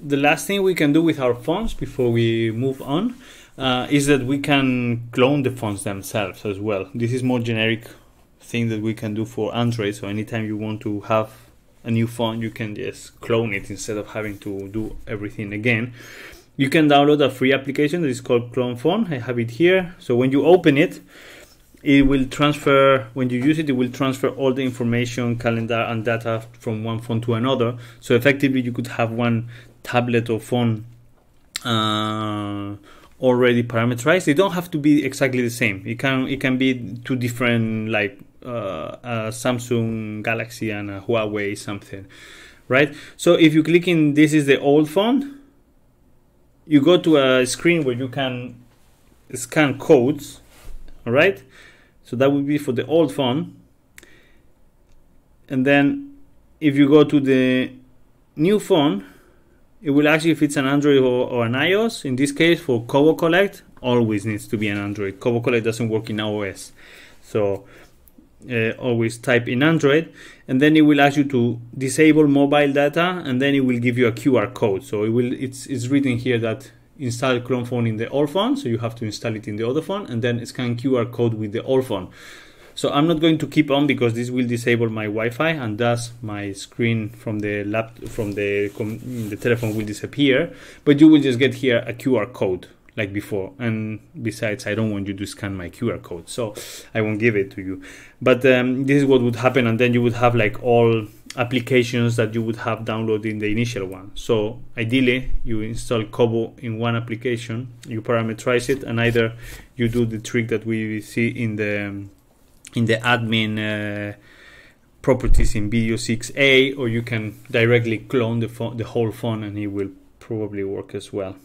the last thing we can do with our phones before we move on uh, is that we can clone the phones themselves as well. This is more generic thing that we can do for Android. So anytime you want to have a new phone, you can just clone it instead of having to do everything again. You can download a free application that is called Clone Phone. I have it here. So when you open it, it will transfer when you use it it will transfer all the information calendar and data from one phone to another so effectively you could have one tablet or phone uh, already parameterized they don't have to be exactly the same. It can it can be two different like uh, samsung galaxy and a huawei something right? So if you click in this is the old phone you go to a screen where you can scan codes all right so that would be for the old phone. And then if you go to the new phone, it will ask you if it's an Android or, or an iOS. In this case, for Kobo Collect, always needs to be an Android. Kobo Collect doesn't work in iOS. So uh, always type in Android, and then it will ask you to disable mobile data, and then it will give you a QR code. So it will it's it's written here that install Clone Phone in the old phone, so you have to install it in the other phone, and then scan QR code with the old phone. So I'm not going to keep on because this will disable my Wi-Fi, and thus my screen from the lap from the the telephone will disappear. But you will just get here a QR code like before. And besides, I don't want you to scan my QR code, so I won't give it to you. But um, this is what would happen, and then you would have like all applications that you would have downloaded in the initial one. So ideally, you install Kobo in one application, you parameterize it, and either you do the trick that we see in the in the admin. Uh, properties in video 6a or you can directly clone the the whole phone and it will probably work as well